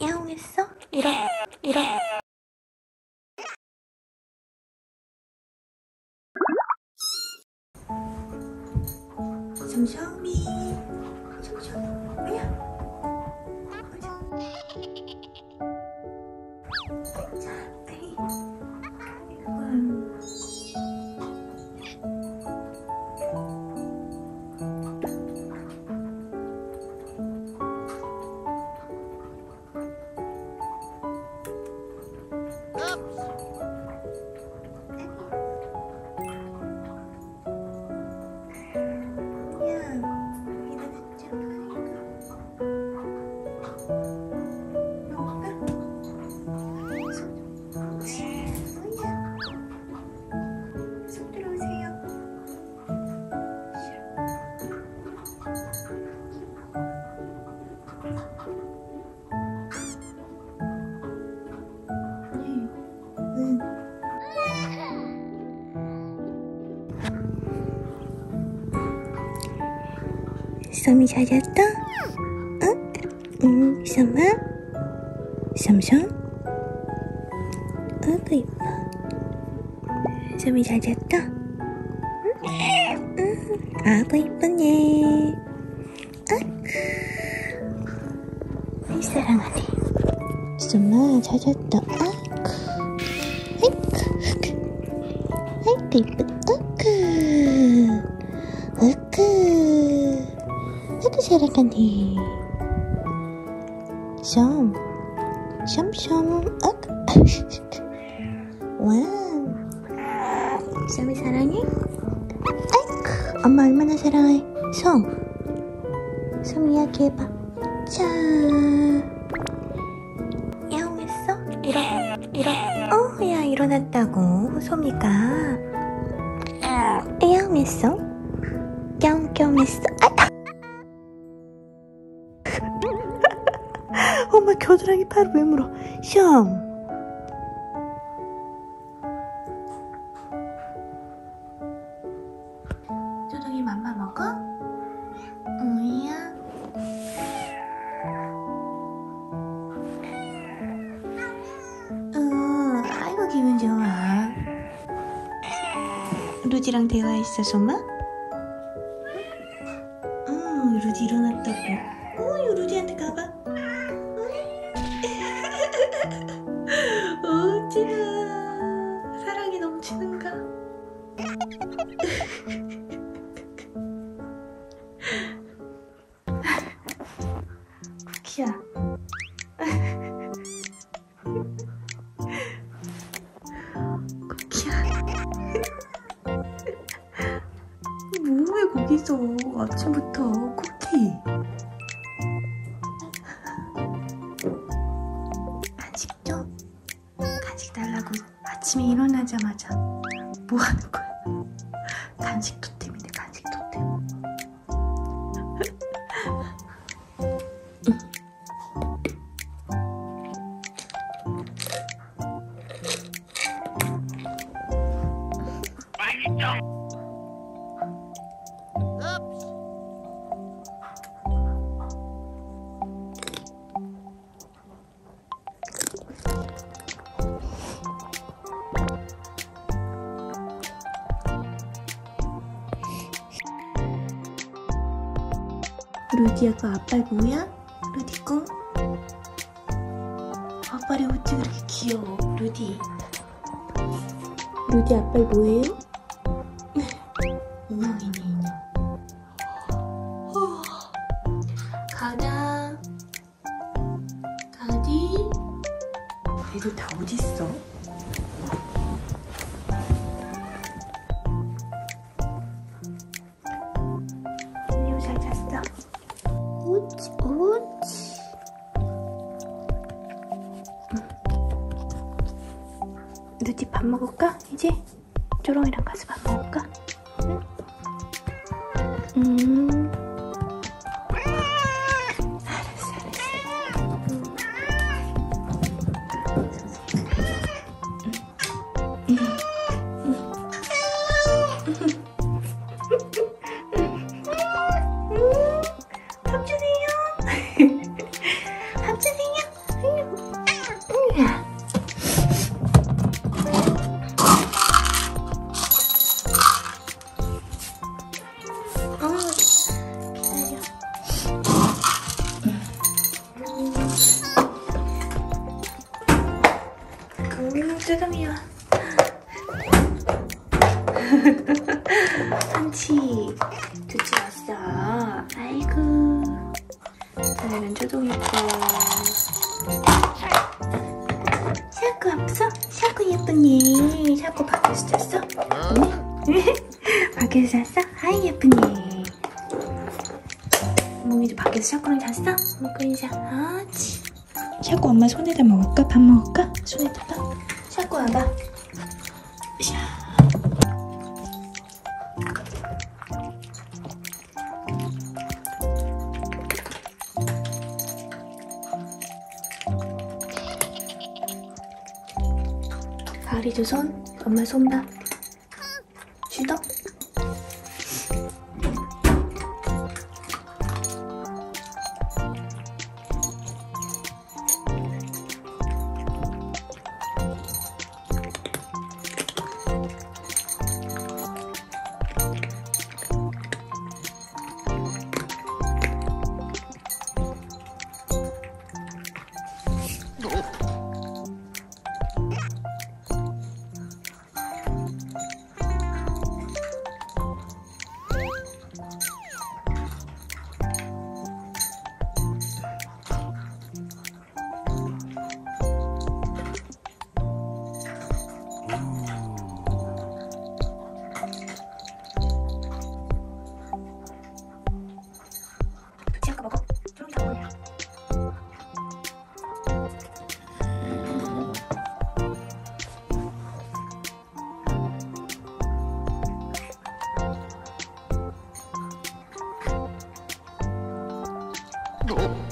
야옹했어? 일어. 잠시만미. 잠시만. 썸이 찾았다? 응? 응, 썸아? 썸썸? 아이고 이뻐 썸이 찾았다? 응? 응, 아이고 이쁘네 아이고 이 사랑하네 썸아 찾았다 아이고 아이고 아이고 이쁘다 아이고 사랑하네 썸 썸썸 아이고 와 썸이 사랑해? 아이고 엄마 얼마나 사랑해. 썸썸 이야기해봐. 자. 야옹했어? 일어 일어. 어야 일어났다고. 소미가. 야옹했어? 껴움껴움했어 엄마 겨드랑이 팔을 왜 물어 썸 쪼둥이 맘마 먹어? 우야 응 아이고 기분 좋아 루지랑 대화했어 소마? 거기서 아침부터 쿠키 간식 줘? 간식 달라고 아침에 일어나자마자 뭐 하는 거야? 루디야 그 아빨 뭐야? 루디 꿈? 아빨이 어찌 그렇게 귀여워 루디 루디 아빨 뭐예요? 인형이네 인형 어. 가자 가디 애들 다 어딨어? 루디 밥 먹을까? 이제? 조롱이랑 같이 밥 먹을까? 응? 음. 옳지. 두치 왔어. 아이고. 저희는 조동이 거. 샤코 아프서? 샤코 예쁘니. 샤코 밖에서 잤어? 네? 밖에서 잤어? 아이 예쁘니. 몽이도 밖에서 샤코랑 잤어? 몽이 자. 아치. 샤코 엄마 손에다 먹을까? 밥 먹을까? 손에다 봐. 샤코 와봐. 샤. 가리 두 손, 엄마 손 봐. 주덕. Oh.